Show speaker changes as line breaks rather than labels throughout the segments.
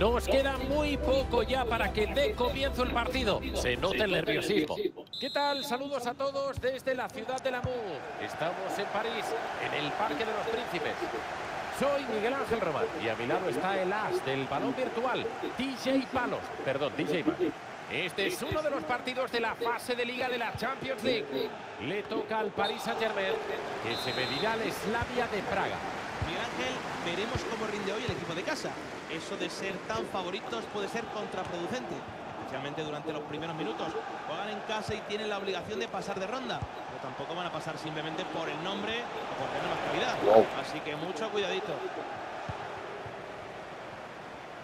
Nos queda muy poco ya para que dé comienzo el partido. Se nota el nerviosismo. ¿Qué tal? Saludos a todos desde la ciudad de Namur. Estamos en París, en el Parque de los Príncipes. Soy Miguel Ángel Román y a mi lado está el as del balón virtual, DJ Palos. Perdón, DJ Palos. Este es uno de los partidos de la fase de liga de la Champions League. Le toca al Paris Saint-Germain, que se medirá al Slavia de Praga.
Miguel Ángel, veremos cómo rinde hoy el equipo de casa. Eso de ser tan favoritos puede ser contraproducente, especialmente durante los primeros minutos. Juegan en casa y tienen la obligación de pasar de ronda, pero tampoco van a pasar simplemente por el nombre o por tener más calidad. Así que mucho cuidadito.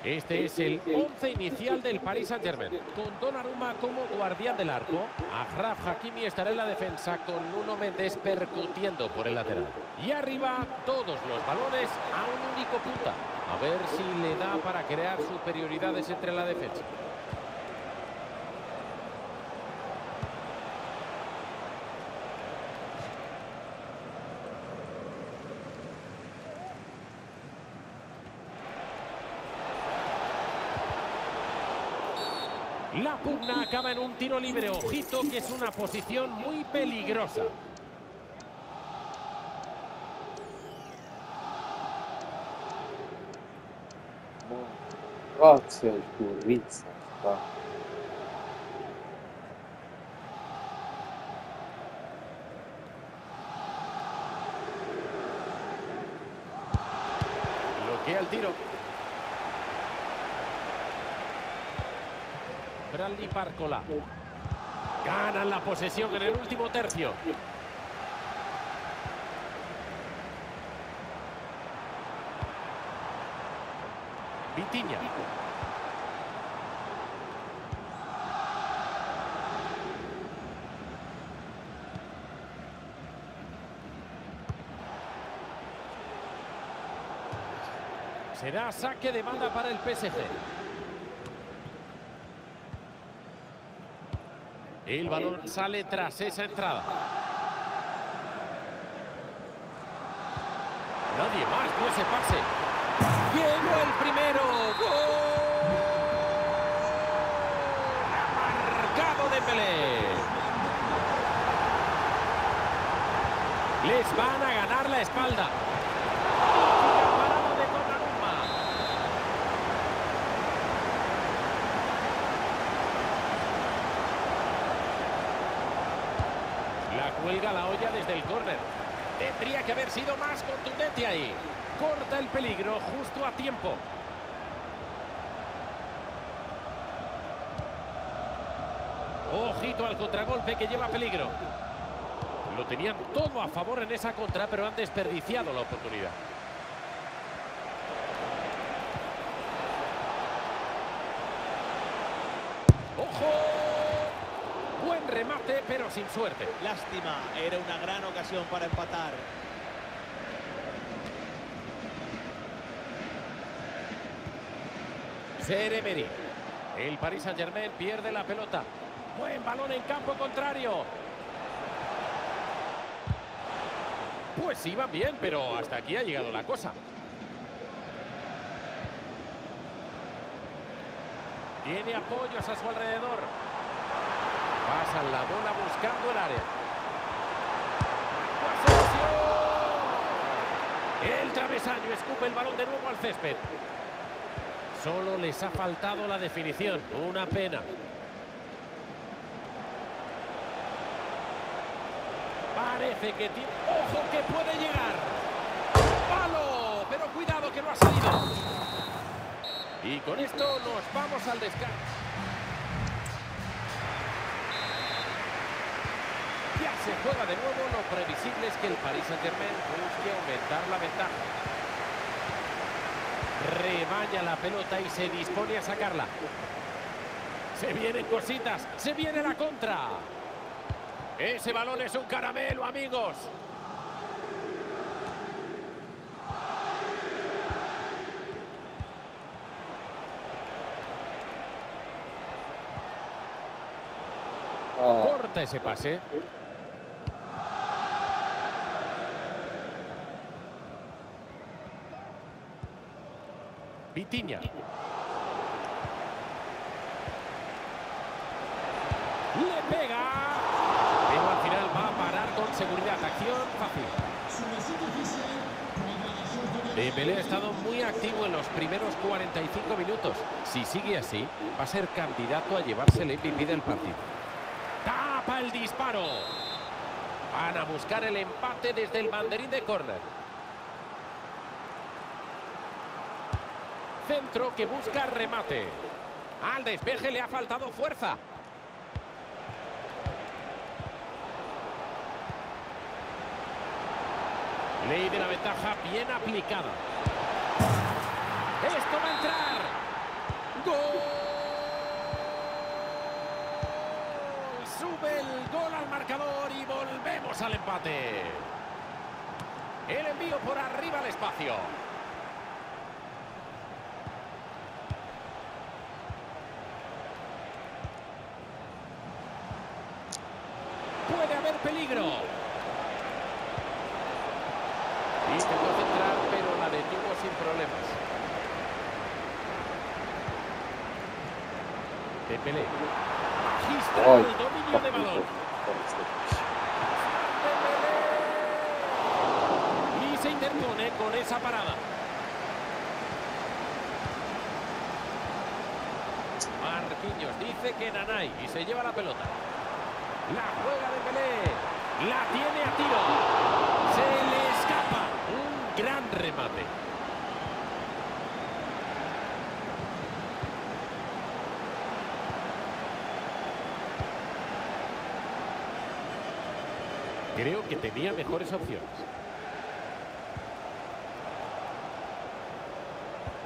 Este es el 11 inicial del Paris Saint-Germain. Con Donnarumma como guardián del arco. Ahraf Hakimi estará en la defensa con Nuno Mendes percutiendo por el lateral. Y arriba todos los balones a un único punta. A ver si le da para crear superioridades entre la defensa. Pugna acaba en un tiro libre. Ojito que es una posición muy peligrosa. Tiro. Bradley Parcola. Ganan la posesión en el último tercio. Vitiña. Será saque de banda para el PSG. El balón sale tras esa entrada. Nadie más no ese pase. Llegó el primero. ¡Gol! Marcado de Pelé. Les van a ganar la espalda. Parada de Donnarumma. La cuelga la olla desde el córner. Tendría que haber sido más contundente ahí. Corta el peligro justo a tiempo. Ojito al contragolpe que lleva peligro. Lo tenían todo a favor en esa contra, pero han desperdiciado la oportunidad. ¡Ojo! Remate, pero sin suerte.
Lástima, era una gran ocasión para empatar.
Emery. El Paris Saint-Germain pierde la pelota. Buen balón en campo contrario. Pues iban bien, pero hasta aquí ha llegado la cosa. Tiene apoyos a su alrededor. Pasan la bola buscando el área. El travesaño escupe el balón de nuevo al césped. Solo les ha faltado la definición. Una pena. Parece que tiene... ¡Ojo que puede llegar! ¡Palo! Pero cuidado que no ha salido. Y con esto nos vamos al descanso. Ya se juega de nuevo. Lo previsible es que el Paris Saint-Germain busque aumentar la ventaja. Rebaña la pelota y se dispone a sacarla. Se vienen cositas, se viene la contra. Ese balón es un caramelo, amigos.
Ah,
Corta ese pase. Le pega. Pero al final va a parar con seguridad. Acción fácil. Dembélé ha estado muy activo en los primeros 45 minutos. Si sigue así, va a ser candidato a llevarse el MVP del partido. Tapa el disparo. Van a buscar el empate desde el banderín de córner. Centro que busca remate. Al despeje le ha faltado fuerza. Ley de la ventaja bien aplicada. Esto va a entrar. ¡Gol! Sube el gol al marcador y volvemos al empate. El envío por arriba al espacio. Puede haber peligro. Intentó centrar, pero la detuvo sin problemas. Dembélé. Magistral
Ay,
dominio de balón. Dembélé. Y se interpone con esa parada. Marquinhos dice que Nanay y se lleva la pelota. La juega Dembélé. La tiene a tiro. Se le escapa. Un gran remate. Creo que tenía mejores opciones.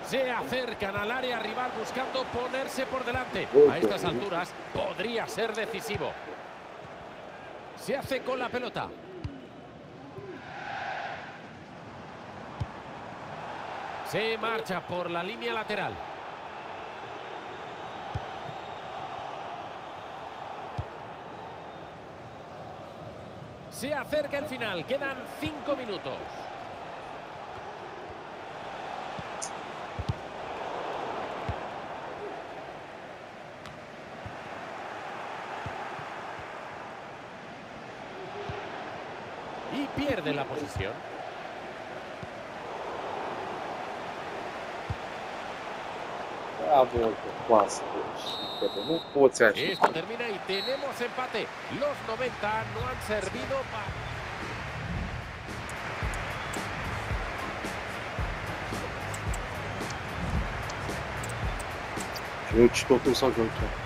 Se acercan al área rival buscando ponerse por delante. A estas alturas podría ser decisivo. Se hace con la pelota. Se marcha por la línea lateral. Se acerca el final. Quedan cinco minutos. Y pierde la posición.
Bravo, quase. Pero não pode ser assim.
Esto termina y tenemos empate. Los 90 no han servido para...
Eu te estou junto.
I've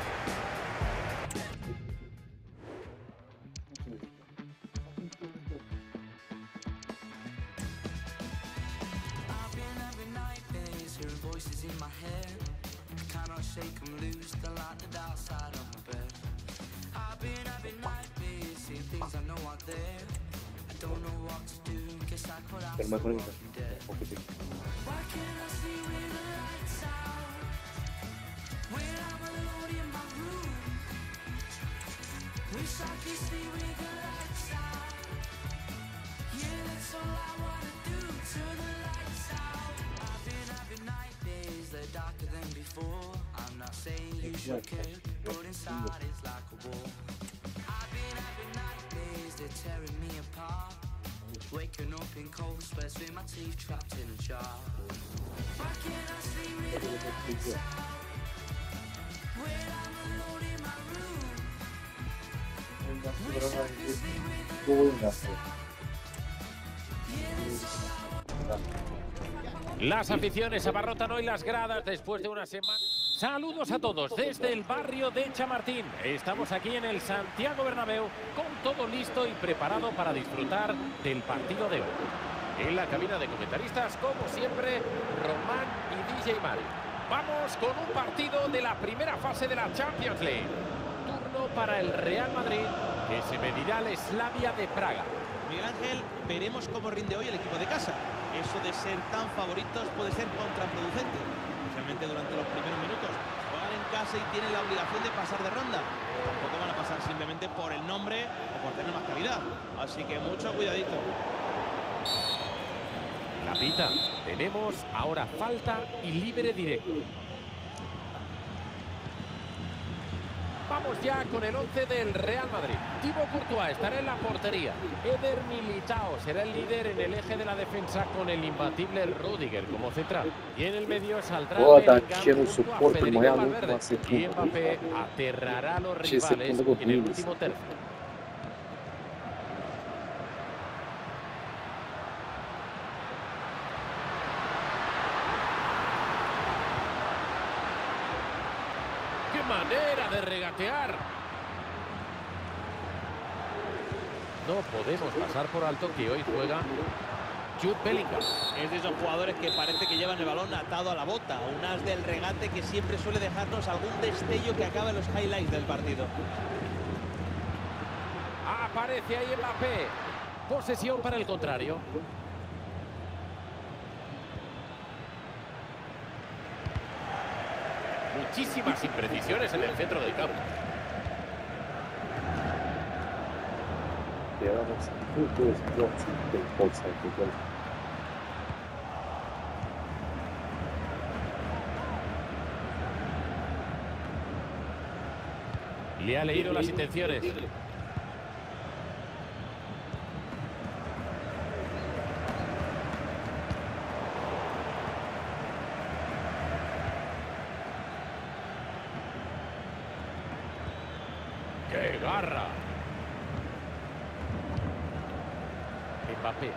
but inside it's like a war. I've been having night days, they're tearing me apart. Waking up in cold sweats with my teeth trapped in a jar. Why can't I see with the lights out? When I'm alone in my room. Wish I could stay with the
Gol nessa.
Las aficiones abarrotan hoy las gradas después de una semana. Saludos a todos desde el barrio de Chamartín. Estamos aquí en el Santiago Bernabéu con todo listo y preparado para disfrutar del partido de hoy. En la cabina de comentaristas, como siempre, Román y DJ Mario. Vamos con un partido de la primera fase de la Champions League. Turno para el Real Madrid, que se medirá al Slavia de Praga.
Miguel Ángel, veremos cómo rinde hoy el equipo de casa. Eso de ser tan favoritos puede ser contraproducente, especialmente durante los primeros minutos. Juegan en casa y tienen la obligación de pasar de ronda. Tampoco van a pasar simplemente por el nombre o por tener más calidad. Así que mucho cuidadito.
La Pita, tenemos ahora falta y libre directo. Vamos ya con el 11 del Real Madrid. Thibaut Courtois estará en la portería. Eder Militao será el líder en el eje de la defensa con el imbatible Rudiger como central. Y en el medio saldrá a
soporte,
Federico Valverde. Y. Mbappé aterrará a los rivales en el último tercio. ¡Qué No podemos pasar por alto que hoy juega Jude Bellingham.
Es de esos jugadores que parece que llevan el balón atado a la bota. Un as del regate que siempre suele dejarnos algún destello que acaba en los highlights del partido.
Aparece ahí Mbappé. Posesión para el contrario. Muchísimas imprecisiones en el centro del campo. Le ha leído las intenciones. ¡Qué garra! Mbappé.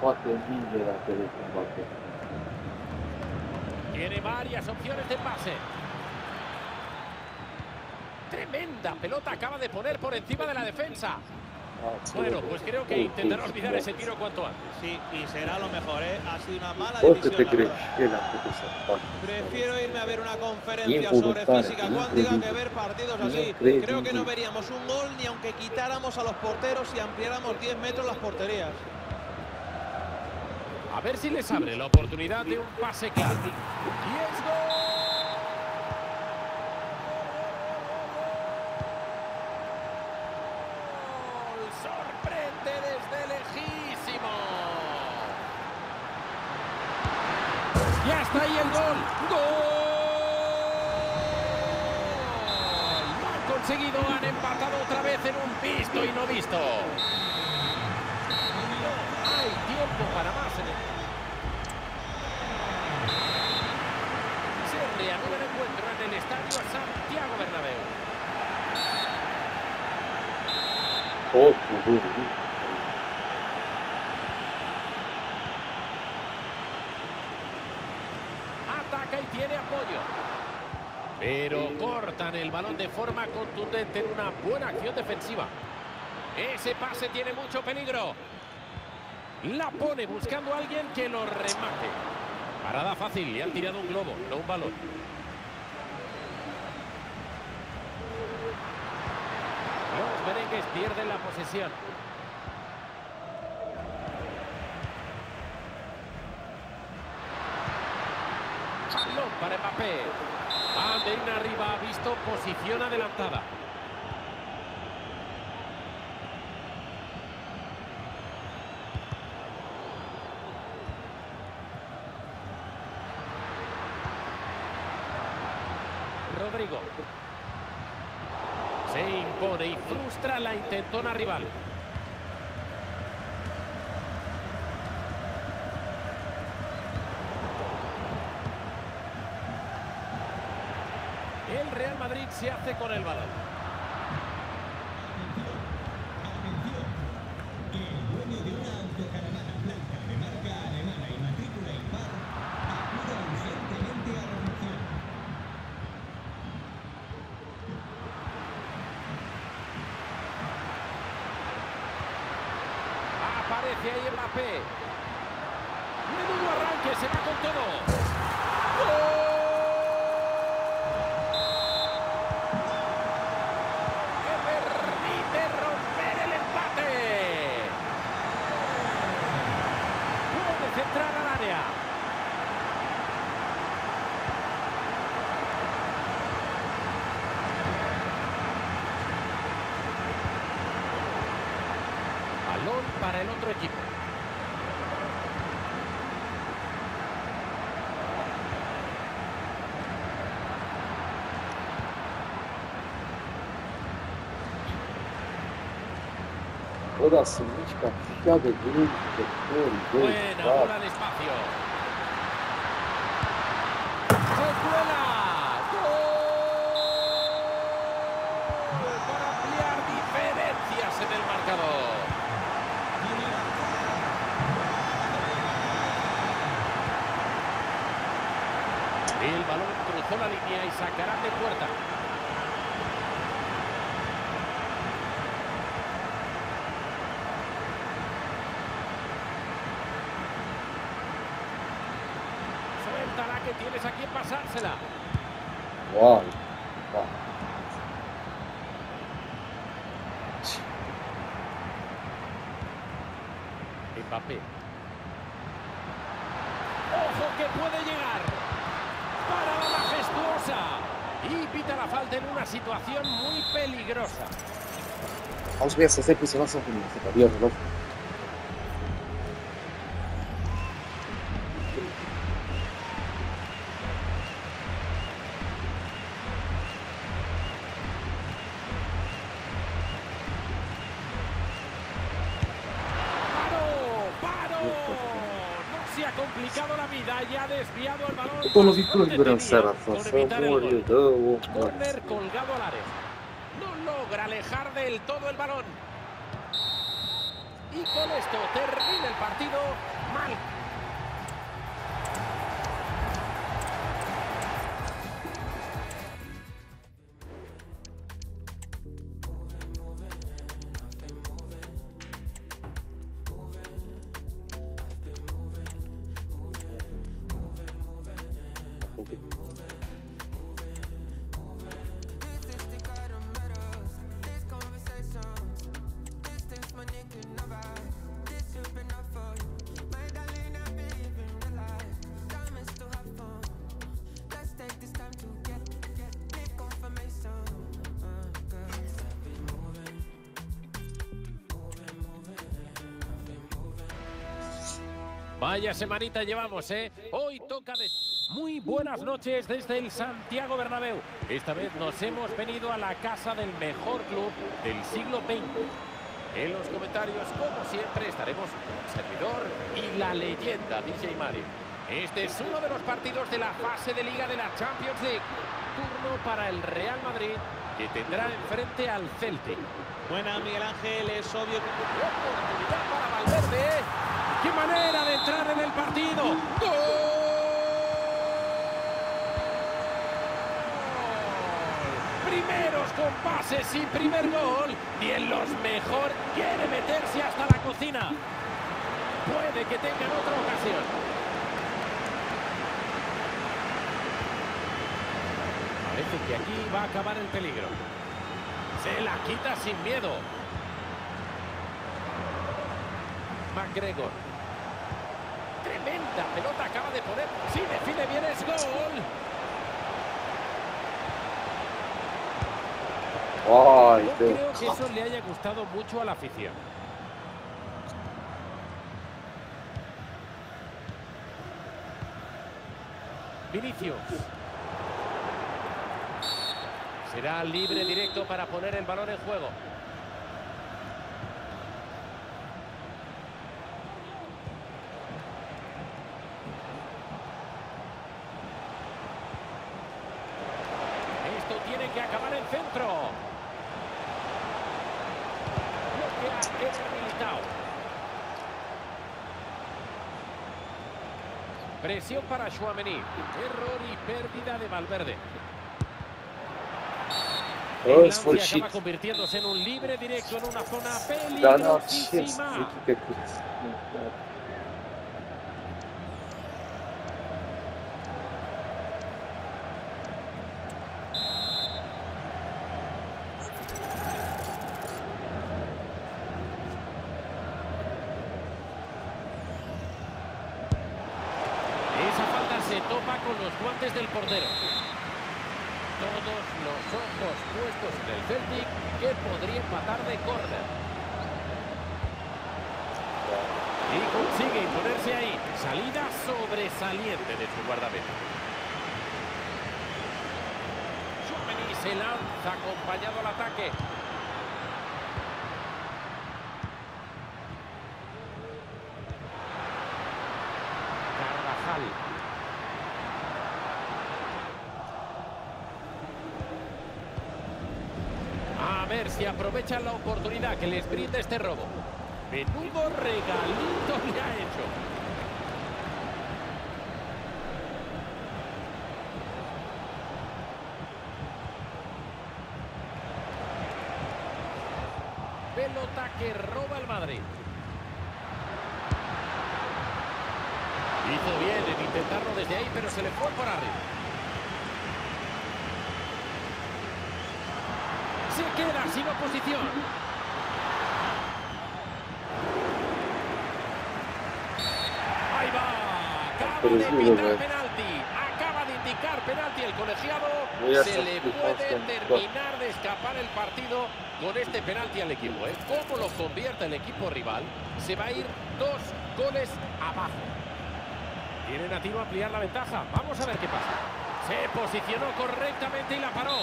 Poate minge la tele combate.
Tiene varias opciones de pase. Tremenda pelota acaba de poner por encima de la defensa.
Ah,
Bueno, pues creo que intentará
oh,
olvidar ese tiro cuanto antes.
Sí, y será lo mejor, ¿eh? Ha sido una mala decisión.
te fatta.
Prefiero irme a ver una conferencia sobre física cuántica que ver partidos así. Creo que no veríamos un gol ni aunque quitáramos a los porteros y ampliáramos 10 metros las porterías.
A ver si les abre la oportunidad de un pase claro. Y es gol. Conseguido, han empatado otra vez en un visto y no visto. No hay tiempo para más en el... Se reanuda el encuentro en el estadio Santiago Bernabéu.
Outro gol.
Ataca y tiene apoyo. Pero cortan el balón de forma contundente en una buena acción defensiva. Ese pase tiene mucho peligro. La pone buscando a alguien que lo remate. Parada fácil, le han tirado un globo, no un balón. Los merengues pierden la posesión. Para Mbappé. Banderín arriba, ha visto posición adelantada. Rodrigo. Se impone y frustra la intentona rival. El Real Madrid se hace con el balón. Aparece ahí Mbappé. Menudo arranque, se va con todo. que permite romper el empate. Puede centrar al área. Balón para el otro equipo.
Toda semítica fia de gol.
Buena bola al espacio. ¡Se cuela! ¡Gol! Para ampliar diferencias en el marcador. El balón cruzó la línea y sacarán de puerta. Suéltala que tienes a quien pasársela.
Wow. Wow.
Mbappé. ¡Ojo que puede llegar! ¡Para la majestuosa! Y pita la falta en una situación muy peligrosa.
Vamos ver se sempre se lança ruim, você sabia,
con el
favor,
gol.
eu
Corner colgado al área. No logra alejar del todo el balón. Y con esto termina el partido mal. Vaya semanita llevamos, ¿eh? Hoy toca de... Muy buenas noches desde el Santiago Bernabéu. Esta vez nos hemos venido a la casa del mejor club del siglo XX. En los comentarios, como siempre, estaremos el servidor y la leyenda DJ Mario. Este es uno de los partidos de la fase de Liga de la Champions League. Turno para el Real Madrid, que tendrá enfrente al Celtic.
Buena, Miguel Ángel, es obvio que...
Oportunidad para Valverde. ¡Qué manera de entrar en el partido! ¡Gol! Primeros compases y primer gol. Y en los mejor quiere meterse hasta la cocina. Puede que tengan otra ocasión. Parece que aquí va a acabar el peligro. Se la quita sin miedo. McGregor. Tremenda pelota acaba de poner. Si define bien es gol.
Deus.
creo que eso le haya gustado mucho a la afición. Vinicius. Será libre directo para poner el balón en juego. Esto tiene que acabar en centro. Bloquea Eder Militao. Presión para Chouameni. Error y pérdida de Valverde.
Oh,
acaba
shit.
convirtiéndose en un libre directo en una zona peligrosísima. Consigue imponerse ahí. Salida sobresaliente de su guardameta. Chouameni se lanza acompañado al ataque. Carvajal. A ver si aprovechan la oportunidad que les brinda este robo. Menudo regalito le ha hecho. Pelota que roba el Madrid. Hizo bien en intentarlo desde ahí, pero se le fue por arriba. Se queda sin oposición. Ahí va. Acaba
Pero es
penalti. Acaba de indicar penalti el colegiado. Se le puede terminar de escapar el partido con este penalti al equipo. ¿eh? ¿Cómo lo convierte el equipo rival? Se va a ir dos goles abajo. Tiro a ampliar la ventaja. Vamos a ver qué pasa. Se posicionó correctamente y la paró.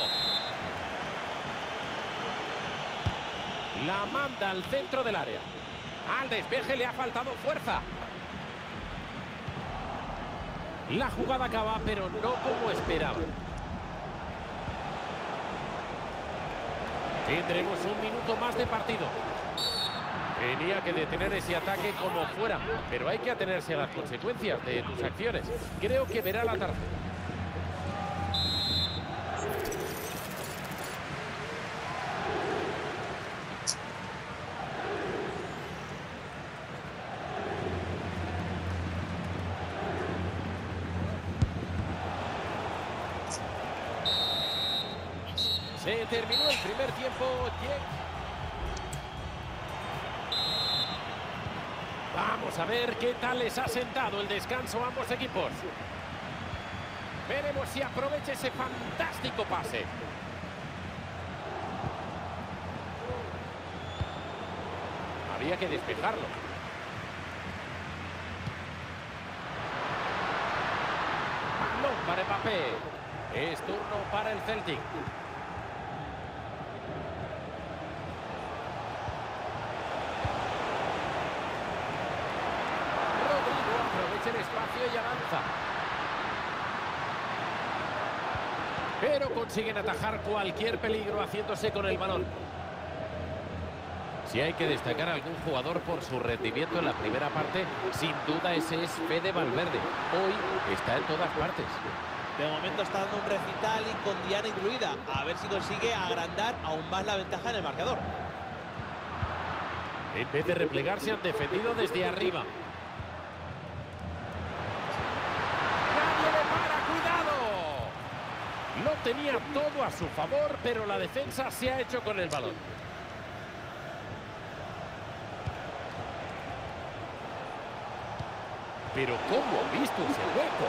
La manda al centro del área. Al despeje le ha faltado fuerza. La jugada acaba, pero no como esperaban. Tendremos un minuto más de partido. Tenía que detener ese ataque como fuera, pero hay que atenerse a las consecuencias de tus acciones. Creo que verá la tarjeta. Se terminó el primer tiempo. Jack. Vamos a ver qué tal les ha sentado el descanso a ambos equipos. Veremos si aprovecha ese fantástico pase. Había que despejarlo. Balón para. Es turno para el Celtic. Rodrigo aprovecha el espacio y avanza. Pero consiguen atajar cualquier peligro haciéndose con el balón. Si hay que destacar a algún jugador por su rendimiento en la primera parte, sin duda ese es Fede Valverde. Hoy está en todas partes.
De momento está dando un recital y con Diana incluida. A ver si consigue agrandar aún más la ventaja en el marcador.
En vez de replegarse han defendido desde arriba. ¡Nadie le para! ¡Cuidado! Lo tenía todo a su favor, pero la defensa se ha hecho con el balón. Pero ¿cómo ha visto ese hueco?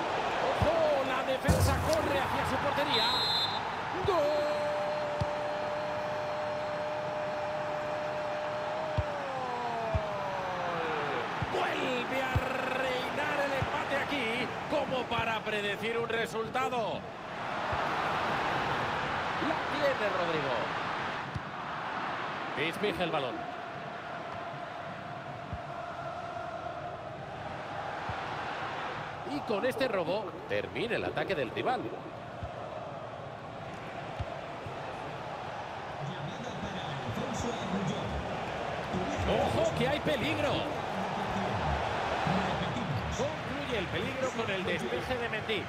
¡Ojo! La defensa corre hacia su portería. ¡Gol! Vuelve a reinar el empate aquí, como para predecir un resultado. La tiene Rodrigo. Despeja el balón. Y con este robo termina el ataque del rival. ¡Ojo que hay peligro! Concluye el peligro con el despeje de Mendy.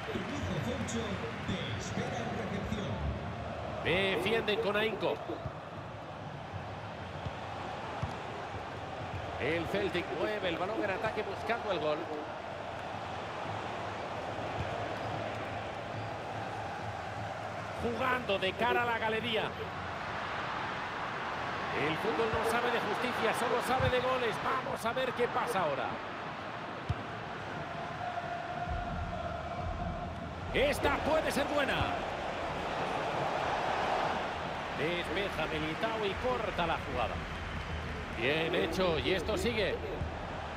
Defienden con ahínco. El Celtic mueve el balón en ataque buscando el gol. Jugando de cara a la galería. El fútbol no sabe de justicia, solo sabe de goles. Vamos a ver qué pasa ahora. Esta puede ser buena. Despeja Militao y corta la jugada. Bien hecho, y esto sigue.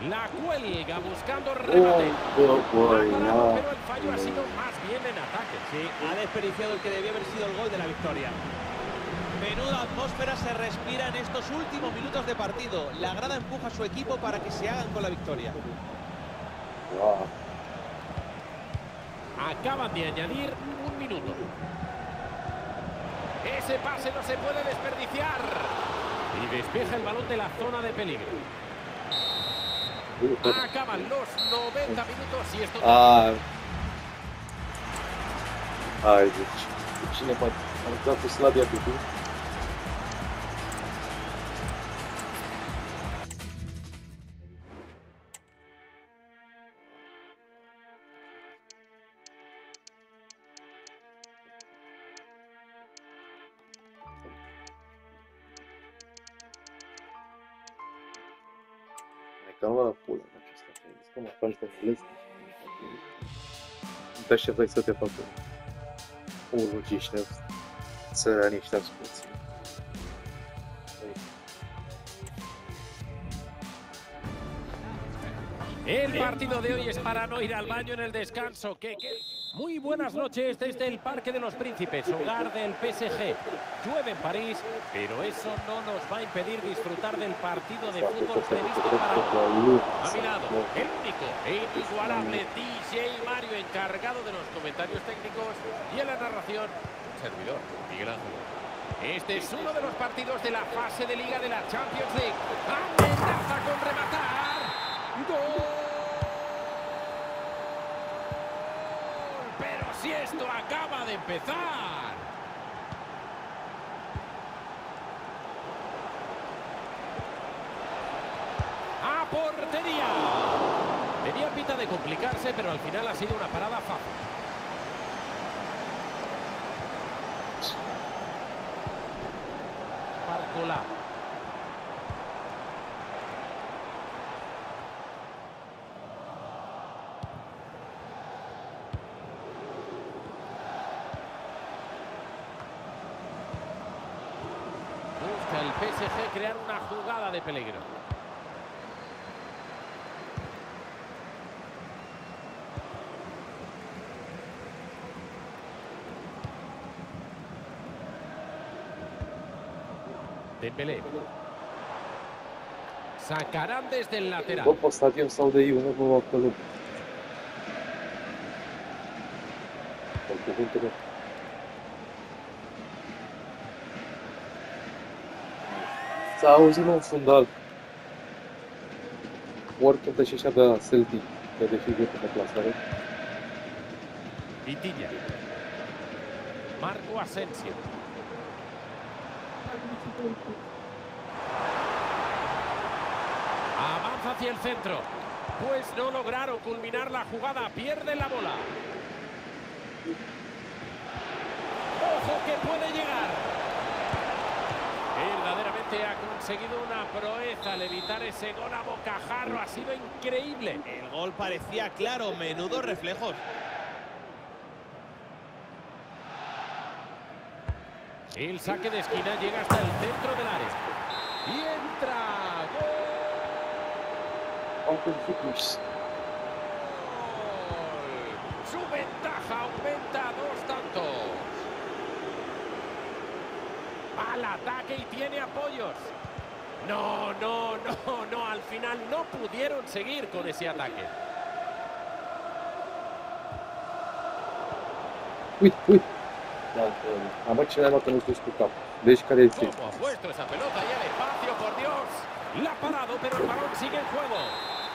La cuelga buscando remate.
Oh, no.
pero el fallo ha sido más bien en ataque.
Sí, ha desperdiciado el que debía haber sido el gol de la victoria. Menuda atmósfera se respira en estos últimos minutos de partido. La grada empuja a su equipo para que se hagan con la victoria.
Acaban de añadir un minuto. Ese pase no se puede desperdiciar. Y despeja el balón de la zona de peligro. Acaban los 90 minutos y esto...
Ai, gente. Cine mai... Am dat cu. Așteptai să te facă unul ăștia țărani ăștia asculți.
El partido de hoy es para no ir al baño en el descanso. ¿Qué, qué? Muy buenas noches desde el Parque de los Príncipes, hogar del PSG. Llueve en París, pero eso no nos va a impedir disfrutar del partido de fútbol previsto para hoy. A mi lado, el único e inigualable DJ Mario, encargado de los comentarios técnicos y en la narración, servidor, Miguel Ángel. Este es uno de los partidos de la fase de Liga de la Champions League. Amenaza con rematar. ¡Gol! Pero si esto acaba de empezar. ¡A portería! Tenía pinta de complicarse, pero al final ha sido una parada fácil. Busca el PSG crear una jugada de peligro. Dembélé. Sacarán desde el lateral.
Bă, pe stadion sau de eu, nu S-a auzit în fundal. Oricând și așa de Celtic, de deși de pe clasare.
Vitilla. Marco Asensio. Avanza hacia el centro. Pues no lograron culminar la jugada. Pierde la bola. Ojo que puede llegar. Verdaderamente ha conseguido una proeza al evitar ese gol a bocajarro. Ha sido increíble.
El gol parecía claro, menudos reflejos.
El saque de esquina llega hasta el centro del área. Y entra. ¡Gol! ataque y tiene apoyos. No, no, no, no, al final no pudieron seguir con ese ataque.
Uy, uy. La, máquina eh, no tenemos disputado. Veis
que ha puesto esa pelota y ya despacio, por Dios? La ha parado, pero el balón sigue en juego.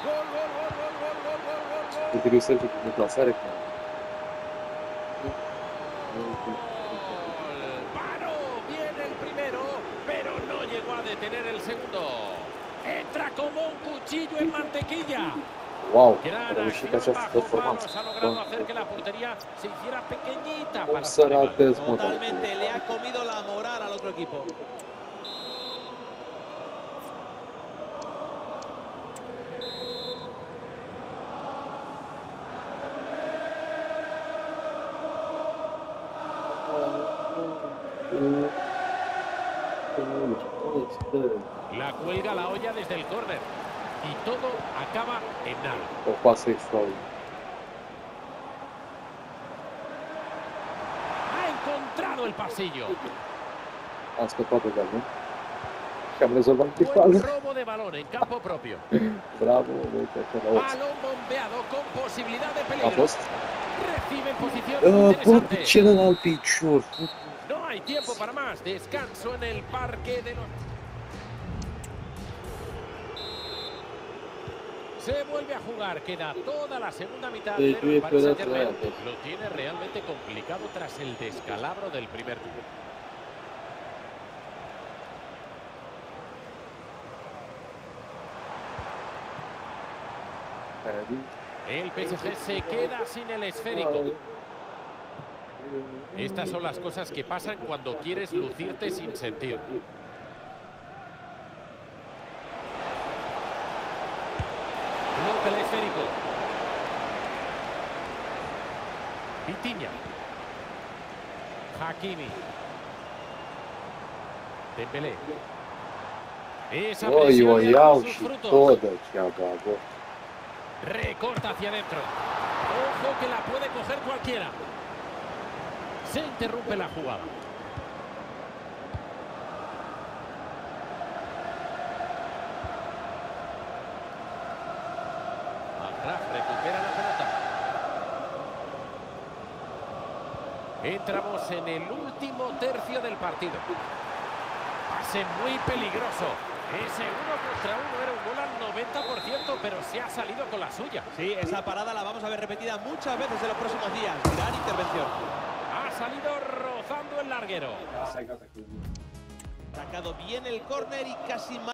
Gol, gol, gol, gol, gol, gol, gol, gol. Utilizar el desplazar, eh. Segundo. Entra como un cuchillo en mantequilla.
Wow,
Gran acción bajo palos ha logrado hacer que la portería se hiciera pequeñita para?
Totalmente, le ha comido la moral al otro equipo.
los pases hoy.
Ha encontrado el pasillo.
Ha escapado
¿no?
Un
robo de balón en campo propio.
Bravo,
Balón bombeado con posibilidad de peligro. Recibe en posición. No hay tiempo para más. Descanso en el parque de los... Se vuelve a jugar. Queda toda la segunda mitad.
Sí,
pero el Paris lo tiene realmente complicado tras el descalabro del primer tiempo. El PSG se queda sin el esférico. Estas son las cosas que pasan cuando quieres lucirte sin sentir. Bloca el esférico. Vitiña. Hakimi. Dembélé. Esa
Oi, o
ya da
iau
sus
și
frutos.
tot de ceagă,
Recorta hacia adentro. Ojo que la puede coger cualquiera. Se interrumpe la jugada. Agraf recupera la pelota. Entramos en el último tercio del partido. Pase muy peligroso. Ese uno contra uno era un gol al 90%, pero se ha salido con la suya.
Sí, esa parada la vamos a ver repetida muchas veces en los próximos días. Gran intervención.
Ha salido rozando el larguero.
Sacado bien el córner y casi más.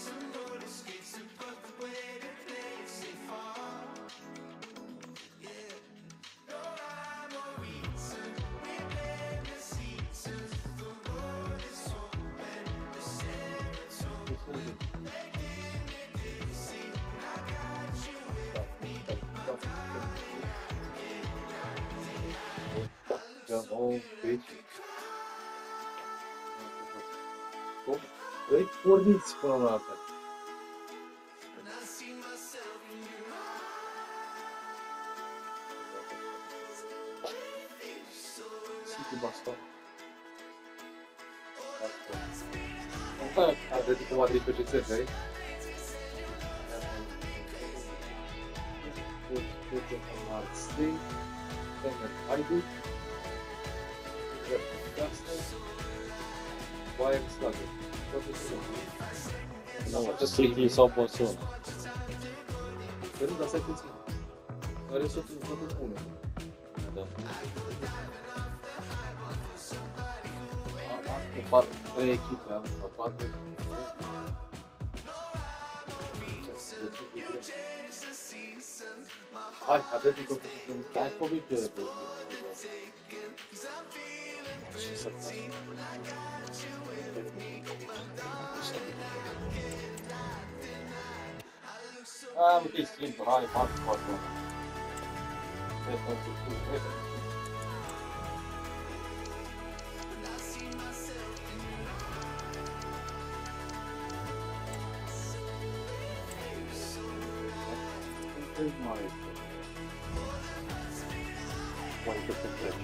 Come on, bitch. Pô, ei, por isso, palavra. Sinto bastante. Não tá a dentro com uma gripe de. muito simples só
o Bolsonaro. Eu não
dá certo assim. Agora eu sou filho do
mundo.
O papo foi aqui, cara. O papo foi aqui. I have it because it brings back what we did. Um, he's in behind my partner. To. Mai este? Mai cât întreb.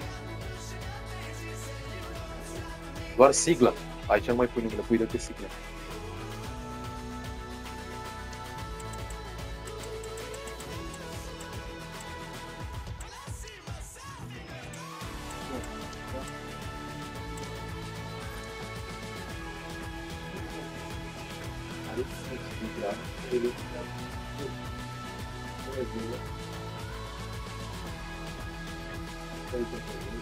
Doar sigla. Aici nu mai pui numele, pui decât sigla. Aici sigla. 这个可以做手机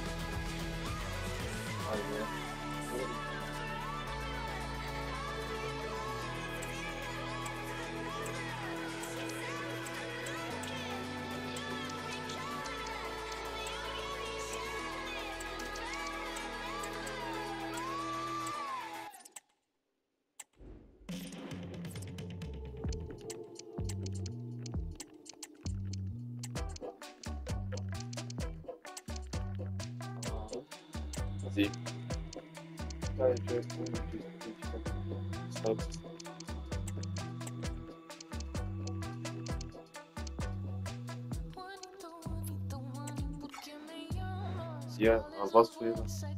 fazia as vossas coisas.